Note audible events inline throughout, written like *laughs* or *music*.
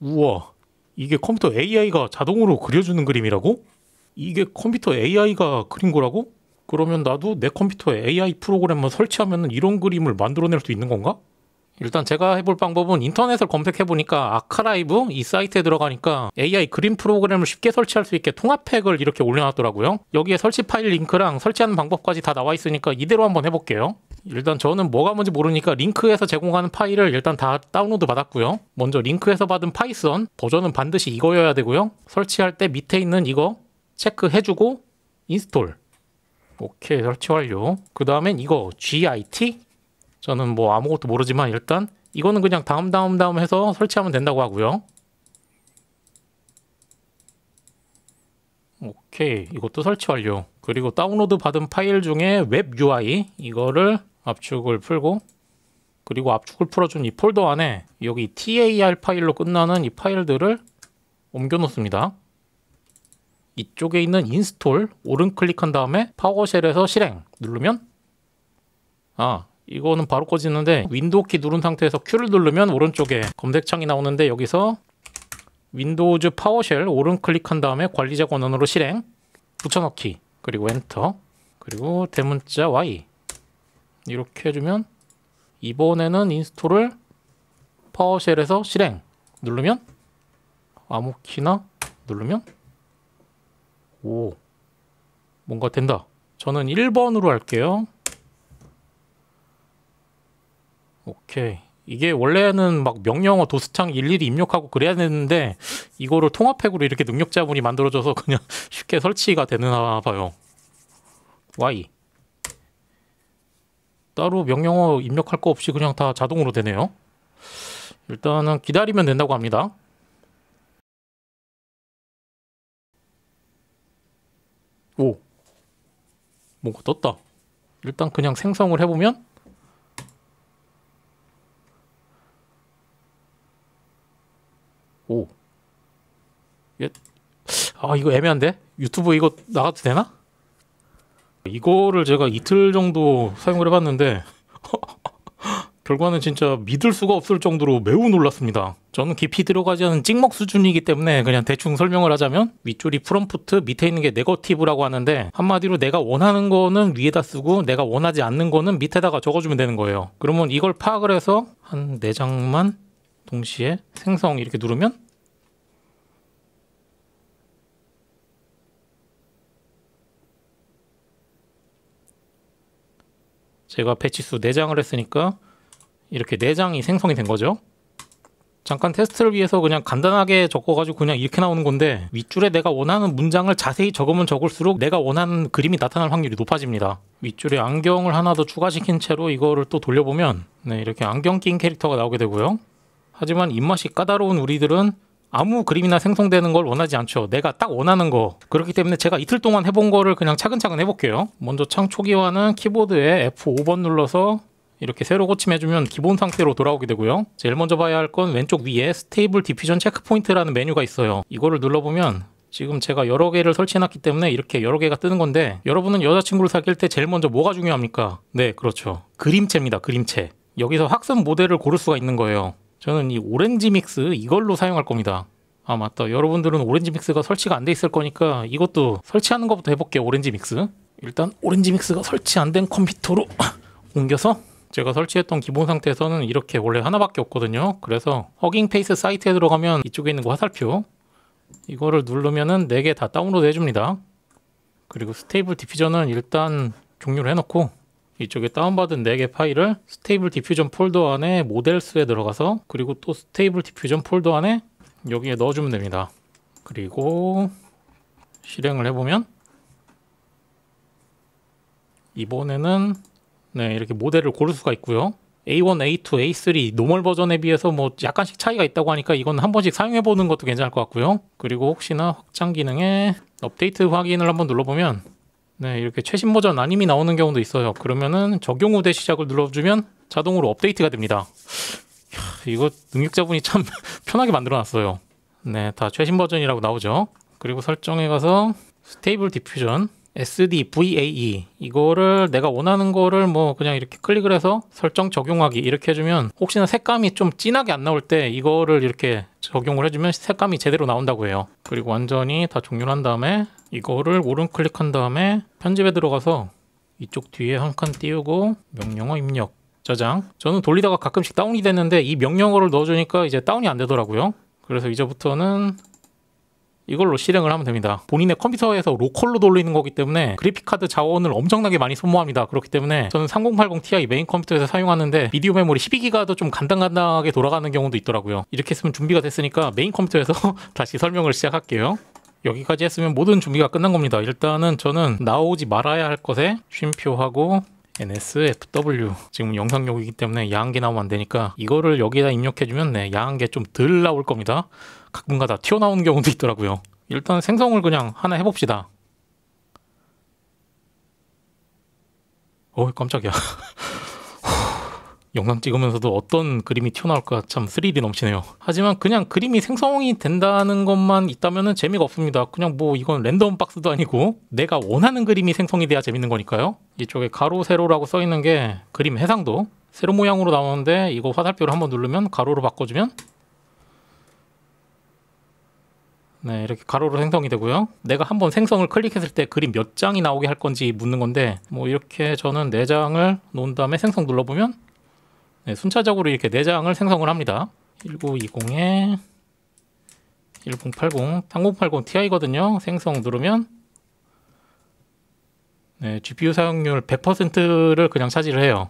우와, 이게 컴퓨터 AI가 자동으로 그려주는 그림이라고? 이게 컴퓨터 AI가 그린 거라고? 그러면 나도 내 컴퓨터에 AI 프로그램만 설치하면 이런 그림을 만들어낼 수 있는 건가? 일단 제가 해볼 방법은 인터넷을 검색해보니까 아카라이브 이 사이트에 들어가니까 AI 그림 프로그램을 쉽게 설치할 수 있게 통합팩을 이렇게 올려놨더라고요. 여기에 설치 파일 링크랑 설치하는 방법까지 다 나와 있으니까 이대로 한번 해볼게요. 일단 저는 뭐가 뭔지 모르니까 링크에서 제공하는 파일을 일단 다 다운로드 받았고요. 먼저 링크에서 받은 파이썬 버전은 반드시 이거여야 되고요. 설치할 때 밑에 있는 이거 체크해주고 install 오케이 설치 완료. 그 다음엔 이거 git 저는 뭐 아무것도 모르지만 일단 이거는 그냥 다음 다음 다음 해서 설치하면 된다고 하고요. 오케이 이것도 설치 완료. 그리고 다운로드 받은 파일 중에 웹 UI 이거를 압축을 풀고 그리고 압축을 풀어준 이 폴더 안에 여기 TAR 파일로 끝나는 이 파일들을 옮겨 놓습니다. 이쪽에 있는 install 오른 클릭한 다음에 PowerShell에서 실행 누르면 아 이거는 바로 꺼지는데 윈도우 키 누른 상태에서 Q를 누르면 오른쪽에 검색창이 나오는데 여기서 Windows PowerShell 오른 클릭한 다음에 관리자 권한으로 실행 붙여넣기 그리고 엔터 그리고 대문자 Y 이렇게 해주면 이번에는 install을 파워쉘에서 실행 누르면 아무 키나 누르면 오. 뭔가 된다. 저는 1번으로 할게요. 오케이. 이게 원래는 막 명령어 도스창 일일이 입력하고 그래야 되는데 이거를 통합팩으로 이렇게 능력자분이 만들어줘서 그냥 *laughs* 쉽게 설치가 되나 봐요. Y 따로 명령어 입력할 거 없이 그냥 다 자동으로 되네요. 일단은 기다리면 된다고 합니다. 오. 뭔가 떴다. 일단 그냥 생성을 해보면 오. 예. 아 이거 애매한데? 유튜브 이거 나가도 되나? 이거를 제가 이틀 정도 사용을 해봤는데 *laughs* 결과는 진짜 믿을 수가 없을 정도로 매우 놀랐습니다. 저는 깊이 들어가지 않은 찍먹 수준이기 때문에 그냥 대충 설명을 하자면 윗줄이 프롬프트 밑에 있는 게 네거티브라고 하는데 한마디로 내가 원하는 거는 위에다 쓰고 내가 원하지 않는 거는 밑에다가 적어주면 되는 거예요. 그러면 이걸 파악을 해서 한 4장만 동시에 생성 이렇게 누르면 제가 배치수 4장을 했으니까 이렇게 4장이 생성이 된 거죠. 잠깐 테스트를 위해서 그냥 간단하게 적어가지고 그냥 이렇게 나오는 건데 윗줄에 내가 원하는 문장을 자세히 적으면 적을수록 내가 원하는 그림이 나타날 확률이 높아집니다. 윗줄에 안경을 하나 더 추가시킨 채로 이거를 또 돌려보면 네, 이렇게 안경 낀 캐릭터가 나오게 되고요. 하지만 입맛이 까다로운 우리들은 아무 그림이나 생성되는 걸 원하지 않죠. 내가 딱 원하는 거. 그렇기 때문에 제가 이틀 동안 해본 거를 그냥 차근차근 해볼게요. 먼저 창 초기화는 키보드에 F5번 눌러서 이렇게 새로 고침해주면 기본 상태로 돌아오게 되고요. 제일 먼저 봐야 할 건 왼쪽 위에 Stable Diffusion checkpoint라는 메뉴가 있어요. 이거를 눌러보면 지금 제가 여러 개를 설치해놨기 때문에 이렇게 여러 개가 뜨는 건데 여러분은 여자친구를 사귈 때 제일 먼저 뭐가 중요합니까? 네, 그렇죠. 그림체입니다. 그림체. 여기서 학습 모델을 고를 수가 있는 거예요. 저는 이 Orange Mix 이걸로 사용할 겁니다. 아 맞다. 여러분들은 Orange Mix가 설치가 안 돼 있을 거니까 이것도 설치하는 것부터 해볼게요. Orange Mix. 일단 Orange Mix가 설치 안 된 컴퓨터로 *laughs* 옮겨서 제가 설치했던 기본 상태에서는 이렇게 원래 하나밖에 없거든요. 그래서 Hugging Face 사이트에 들어가면 이쪽에 있는 거 화살표 이거를 누르면은 4개 다 다운로드 해줍니다. 그리고 Stable Diffusion은 일단 종료를 해놓고 이쪽에 다운받은 4개 파일을 Stable Diffusion 폴더 안에 models에 들어가서 그리고 또 Stable Diffusion 폴더 안에 여기에 넣어주면 됩니다. 그리고 실행을 해보면 이번에는 네, 이렇게 모델을 고를 수가 있고요. A1, A2, A3 normal 버전에 비해서 뭐 약간씩 차이가 있다고 하니까 이건 한 번씩 사용해 보는 것도 괜찮을 것 같고요. 그리고 혹시나 확장 기능에 업데이트 확인을 한번 눌러보면 네, 이렇게 최신 버전 아님이 나오는 경우도 있어요. 그러면은 적용 후 재시작을 눌러주면 자동으로 업데이트가 됩니다. 이야, 이거 능력자분이 참 *laughs* 편하게 만들어놨어요. 네, 다 최신 버전이라고 나오죠. 그리고 설정에 가서 Stable Diffusion SD VAE 이거를 내가 원하는 거를 뭐 그냥 이렇게 클릭을 해서 설정 적용하기 이렇게 해주면 혹시나 색감이 좀 진하게 안 나올 때 이거를 이렇게 적용을 해주면 색감이 제대로 나온다고 해요. 그리고 완전히 다 종료를 한 다음에 이거를 오른 클릭한 다음에 편집에 들어가서 이쪽 뒤에 한 칸 띄우고 명령어 입력 저장. 저는 돌리다가 가끔씩 다운이 됐는데 이 명령어를 넣어주니까 이제 다운이 안 되더라고요. 그래서 이제부터는 이걸로 실행을 하면 됩니다. 본인의 컴퓨터에서 local로 돌리는 거기 때문에 그래픽카드 자원을 엄청나게 많이 소모합니다. 그렇기 때문에 저는 3080 Ti 메인 컴퓨터에서 사용하는데 비디오 메모리 12기가도 좀 간당간당하게 돌아가는 경우도 있더라고요. 이렇게 했으면 준비가 됐으니까 메인 컴퓨터에서 *laughs* 다시 설명을 시작할게요. 여기까지 했으면 모든 준비가 끝난 겁니다. 일단은 저는 나오지 말아야 할 것에 쉼표하고 NSFW 지금 영상용이기 때문에 야한 게 나오면 안 되니까 이거를 여기에다 입력해주면 네, 야한 게 좀 덜 나올 겁니다. 가끔가다 튀어나오는 경우도 있더라고요. 일단 생성을 그냥 하나 해봅시다. 어 깜짝이야. *laughs* 영상 찍으면서도 어떤 그림이 튀어나올까 참 스릴이 넘치네요. 하지만 그냥 그림이 생성이 된다는 것만 있다면 재미가 없습니다. 그냥 뭐 이건 랜덤 박스도 아니고 내가 원하는 그림이 생성이 돼야 재밌는 거니까요. 이쪽에 가로 세로라고 써 있는 게 그림 해상도 세로 모양으로 나오는데 이거 화살표를 한번 누르면 가로로 바꿔주면 네 이렇게 가로로 생성이 되고요. 내가 한번 생성을 클릭했을 때 그림 몇 장이 나오게 할 건지 묻는 건데 뭐 이렇게 저는 4장을 놓은 다음에 생성 눌러보면 네, 순차적으로 이렇게 내장을 생성을 합니다. 1920에 1080, 3080 Ti거든요. 생성 누르면 네, GPU 사용률 100%를 그냥 차지를 해요.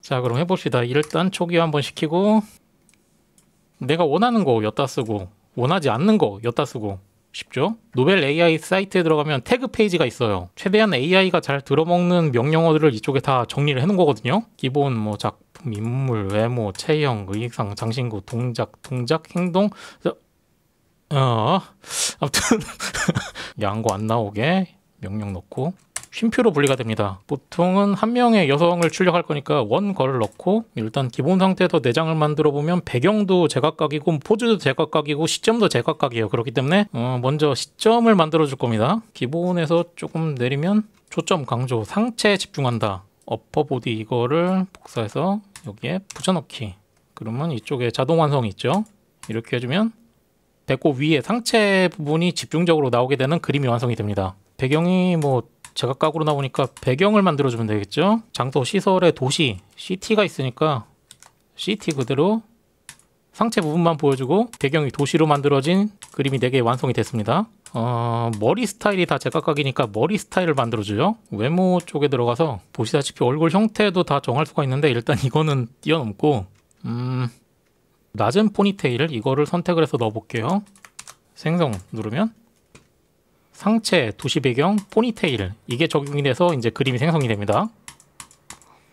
자, 그럼 해봅시다. 일단 초기 한번 시키고 내가 원하는 거 엿다 쓰고 원하지 않는 거 엿다 쓰고 쉽죠? Novel AI 사이트에 들어가면 태그 페이지가 있어요. 최대한 AI가 잘 들어먹는 명령어들을 이쪽에 다 정리를 해놓은 거거든요. 기본 뭐 작품, 인물, 외모, 체형, 의상, 장신구, 동작, 동작, 행동. 어, 아무튼 *laughs* 야한 거 안 나오게 명령 넣고 쉼표로 분리가 됩니다. 보통은 한 명의 여성을 출력할 거니까 one girl을 넣고 일단 기본 상태에서 네 장을 만들어 보면 배경도 제각각이고 포즈도 제각각이고 시점도 제각각이에요. 그렇기 때문에 어 먼저 시점을 만들어 줄 겁니다. 기본에서 조금 내리면 초점 강조 상체에 집중한다. upper body 이거를 복사해서 여기에 붙여넣기. 그러면 이쪽에 자동 완성이 있죠. 이렇게 해주면 배꼽 위에 상체 부분이 집중적으로 나오게 되는 그림이 완성이 됩니다. 배경이 뭐 제각각으로 나오니까 배경을 만들어주면 되겠죠. 장소 시설의 도시 CT가 있으니까 CT 그대로 상체 부분만 보여주고 배경이 도시로 만들어진 그림이 4개 완성이 됐습니다. 어, 머리 스타일이 다 제각각이니까 머리 스타일을 만들어줘요. 외모 쪽에 들어가서 보시다시피 얼굴 형태도 다 정할 수가 있는데 일단 *laughs* 이거는 뛰어넘고 음, 낮은 포니테일 이거를 선택을 해서 넣어볼게요. 생성 누르면 상체, 도시 배경, 포니테일 이게 적용이 돼서 이제 그림이 생성이 됩니다.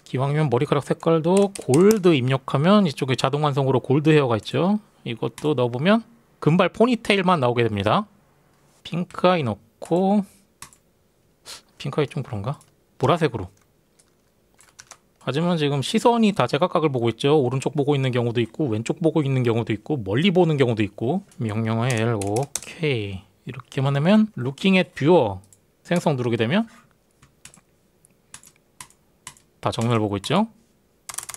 기왕이면 머리카락 색깔도 골드 입력하면 이쪽에 자동 완성으로 gold hair가 있죠. 이것도 넣어보면 금발 포니테일만 나오게 됩니다. pink eye 넣고 pink eye 좀 그런가? 보라색으로 하지만 지금 시선이 다 제각각을 보고 있죠. 오른쪽 보고 있는 경우도 있고 왼쪽 보고 있는 경우도 있고 멀리 보는 경우도 있고 명령어에 L, O, K 이렇게만 하면 looking at viewer 생성 누르게 되면 다 정면을 보고 있죠.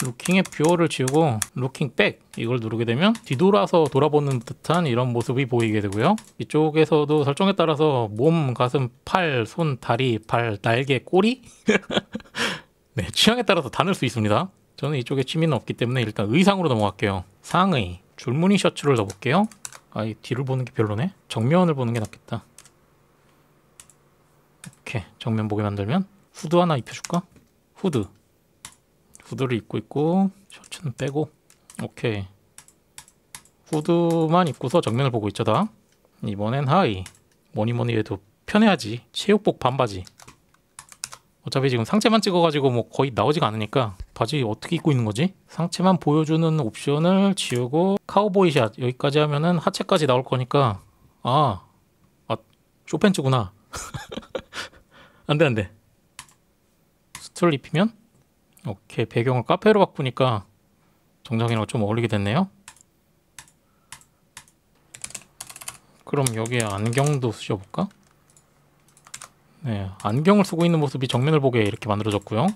looking at viewer를 지우고 looking back 이걸 누르게 되면 뒤돌아서 돌아보는 듯한 이런 모습이 보이게 되고요. 이쪽에서도 설정에 따라서 몸, 가슴, 팔, 손, 다리, 발, 날개, 꼬리 *laughs* 네, 취향에 따라서 다 넣을 수 있습니다. 저는 이쪽에 취미는 없기 때문에 일단 의상으로 넘어갈게요. 상의, 줄무늬 셔츠를 넣어볼게요. 아이 뒤를 보는 게 별로네? 정면을 보는 게 낫겠다. 이렇게 정면 보게 만들면 후드 하나 입혀줄까? 후드. 후드를 입고 있고 셔츠는 빼고. 오케이. 후드만 입고서 정면을 보고 있죠 다. 이번엔 하이. 뭐니 뭐니 해도 편해야지. 체육복 반바지 어차피 지금 상체만 찍어가지고 뭐 거의 나오지가 않으니까 바지 어떻게 입고 있는 거지? 상체만 보여주는 옵션을 지우고 카우보이 샷 여기까지 하면은 하체까지 나올 거니까. 아, 아 쇼팬츠구나. *laughs* 안돼 안돼. 스트를 입히면? 오케이 배경을 카페로 바꾸니까 정장이랑 좀 어울리게 됐네요. 그럼 여기에 안경도 쓰셔볼까? 네, 안경을 쓰고 있는 모습이 정면을 보게 이렇게 만들어졌고요.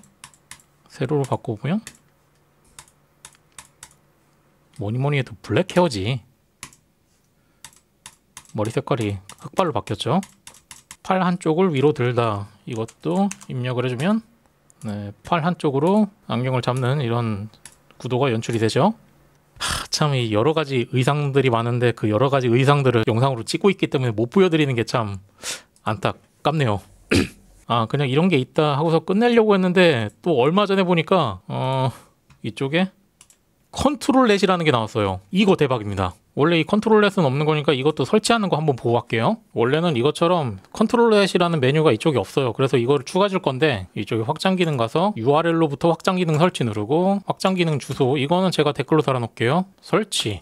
세로로 바꿔보면 뭐니 뭐니 해도 블랙 헤어지. 머리 색깔이 흑발로 바뀌었죠. 팔 한쪽을 위로 들다. 이것도 입력을 해주면 네, 팔 한쪽으로 안경을 잡는 이런 구도가 연출이 되죠. 참 이 여러 가지 의상들이 많은데 그 여러 가지 의상들을 영상으로 찍고 있기 때문에 못 보여드리는 게 참 안타깝네요. 아 그냥 이런 게 있다 하고서 끝내려고 했는데 또 얼마 전에 보니까 어 이쪽에 ControlNet이라는 게 나왔어요. 이거 대박입니다. 원래 이 ControlNet은 없는 거니까 이것도 설치하는 거 한번 보고 갈게요. 원래는 이것처럼 ControlNet이라는 메뉴가 이쪽에 없어요. 그래서 이거를 추가 줄 건데 이쪽에 확장 기능 가서 URL로부터 확장 기능 설치 누르고 확장 기능 주소 이거는 제가 댓글로 달아놓을게요. 설치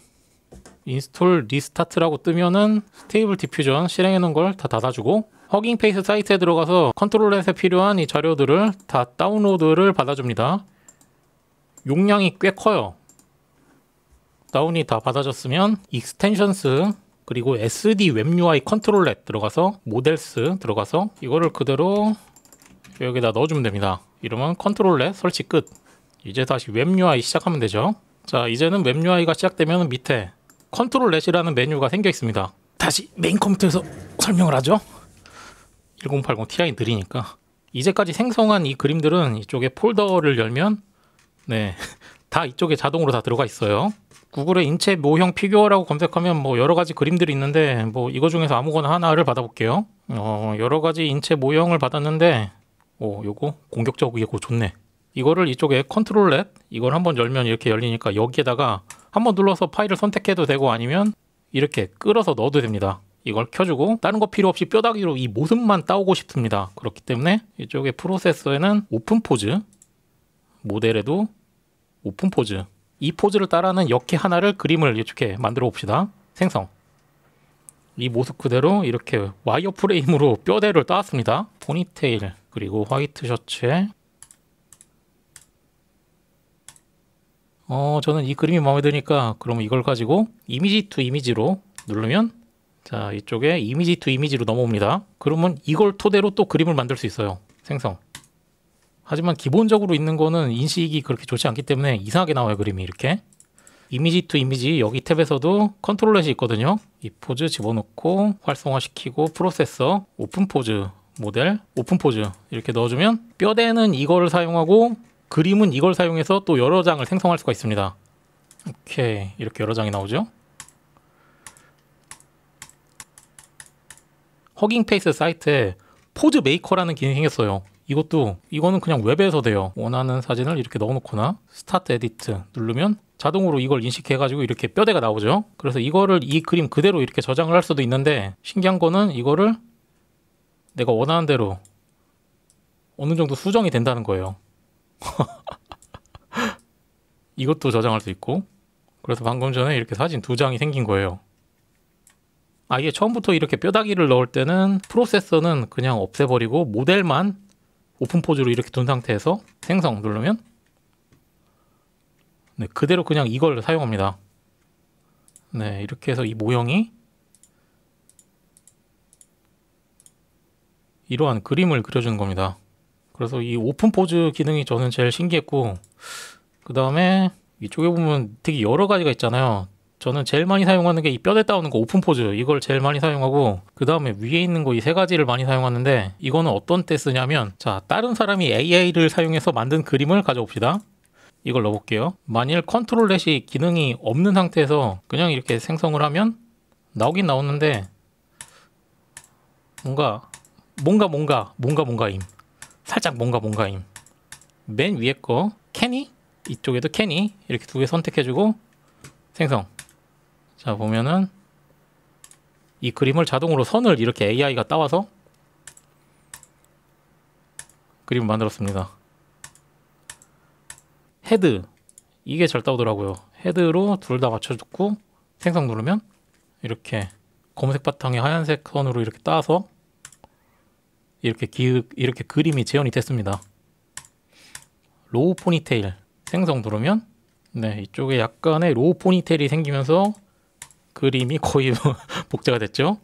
install restart라고 뜨면은 Stable Diffusion 실행해 놓은 걸 다 닫아주고 Hugging Face 사이트에 들어가서 ControlNet에 필요한 이 자료들을 다 다운로드를 받아줍니다. 용량이 꽤 커요. 다운이 다 받아졌으면 extensions 그리고 SD web UI ControlNet 들어가서 models 들어가서 이거를 그대로 여기다 넣어주면 됩니다. 이러면 ControlNet 설치 끝. 이제 다시 web UI 시작하면 되죠. 자 이제는 web UI가 시작되면 밑에 ControlNet이라는 메뉴가 생겨 있습니다. 다시 메인 컴퓨터에서 설명을 하죠. 1080 Ti 느리니까 이제까지 생성한 이 그림들은 이쪽에 폴더를 열면 네. *laughs* 다 이쪽에 자동으로 다 들어가 있어요. 구글에 인체 모형 피규어라고 검색하면 뭐 여러 가지 그림들이 있는데 뭐 이거 중에서 아무거나 하나를 받아볼게요. 어, 여러 가지 인체 모형을 받았는데 오, 요거 공격적이고 좋네. 이거를 이쪽에 ControlNet 이걸 한번 열면 이렇게 열리니까 여기에다가 한번 눌러서 파일을 선택해도 되고 아니면 이렇게 끌어서 넣어도 됩니다. 이걸 켜주고 다른 거 필요 없이 뼈다귀로 이 모습만 따오고 싶습니다. 그렇기 때문에 이쪽에 프로세서에는 OpenPose 모델에도 OpenPose 이 포즈를 따라하는 여캐 하나를 그림을 이렇게 만들어 봅시다. 생성. 이 모습 그대로 이렇게 wireframe으로 뼈대를 따왔습니다. 포니테일 그리고 화이트 셔츠에 어 저는 이 그림이 마음에 드니까 그러면 이걸 가지고 image to image로 누르면 자 이쪽에 image to image로 넘어옵니다. 그러면 이걸 토대로 또 그림을 만들 수 있어요. 생성. 하지만 기본적으로 있는 거는 인식이 그렇게 좋지 않기 때문에 이상하게 나와요 그림이 이렇게 image to image 여기 탭에서도 ControlNet이 있거든요 이 포즈 집어넣고 활성화시키고 프로세서 OpenPose 모델 OpenPose 이렇게 넣어주면 뼈대는 이걸 사용하고 그림은 이걸 사용해서 또 여러 장을 생성할 수가 있습니다 오케이 이렇게 여러 장이 나오죠 Hugging Face 사이트에 pose maker라는 기능이 생겼어요 이것도 이거는 그냥 웹에서 돼요. 원하는 사진을 이렇게 넣어놓거나 start edit 누르면 자동으로 이걸 인식해가지고 이렇게 뼈대가 나오죠. 그래서 이거를 이 그림 그대로 이렇게 저장을 할 수도 있는데 신기한 거는 이거를 내가 원하는 대로 어느 정도 수정이 된다는 거예요. *laughs* 이것도 저장할 수 있고 그래서 방금 전에 이렇게 사진 두 장이 생긴 거예요. 아예 처음부터 이렇게 뼈다귀를 넣을 때는 프로세서는 그냥 없애버리고 모델만 오픈 포즈로 이렇게 둔 상태에서 생성 누르면 네, 그대로 그냥 이걸 사용합니다. 네, 이렇게 해서 이 모형이 이러한 그림을 그려주는 겁니다. 그래서 이 OpenPose 기능이 저는 제일 신기했고 그 다음에 이쪽에 보면 되게 여러 가지가 있잖아요. 저는 제일 많이 사용하는 게 이 뼈대 따오는 거 OpenPose. 이걸 제일 많이 사용하고 그 다음에 위에 있는 거 이 세 가지를 많이 사용하는데 이거는 어떤 때 쓰냐면 자 다른 사람이 AI를 사용해서 만든 그림을 가져옵시다. 이걸 넣어볼게요. 만일 ControlNet이 기능이 없는 상태에서 그냥 이렇게 생성을 하면 나오긴 나오는데 뭔가 뭔가 뭔가 뭔가 뭔가임. 살짝 뭔가 뭔가임. 맨 위에 거 Canny 이쪽에도 Canny 이렇게 두 개 선택해주고 생성 자 보면은 이 그림을 자동으로 선을 이렇게 AI가 따와서 그림을 만들었습니다. HED 이게 잘 따오더라고요. HED로 둘 다 맞춰주고 생성 누르면 이렇게 검은색 바탕에 하얀색 선으로 이렇게 따서 이렇게 기 이렇게 그림이 재현이 됐습니다. low ponytail 생성 누르면 네 이쪽에 약간의 low ponytail이 생기면서 그림이 거의 *laughs* 복제가 됐죠.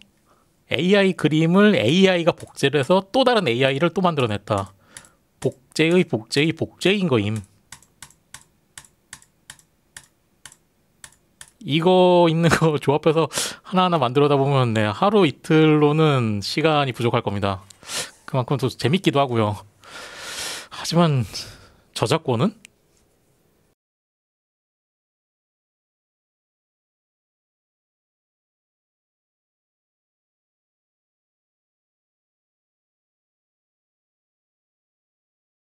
AI 그림을 AI가 복제를 해서 또 다른 AI를 또 만들어냈다. 복제의 복제의 복제인 거임. 이거 있는 거 *laughs* 조합해서 하나하나 만들어다 보면 네, 하루 이틀로는 시간이 부족할 겁니다. 그만큼 또 재밌기도 하고요. 하지만 저작권은